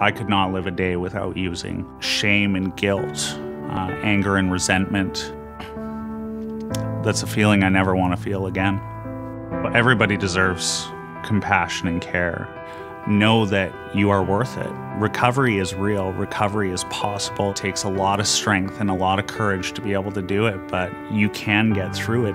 I could not live a day without using shame and guilt, uh, anger and resentment. That's a feeling I never want to feel again. But everybody deserves compassion and care. Know that you are worth it. Recovery is real, recovery is possible. It takes a lot of strength and a lot of courage to be able to do it, but you can get through it.